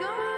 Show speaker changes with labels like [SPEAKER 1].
[SPEAKER 1] go.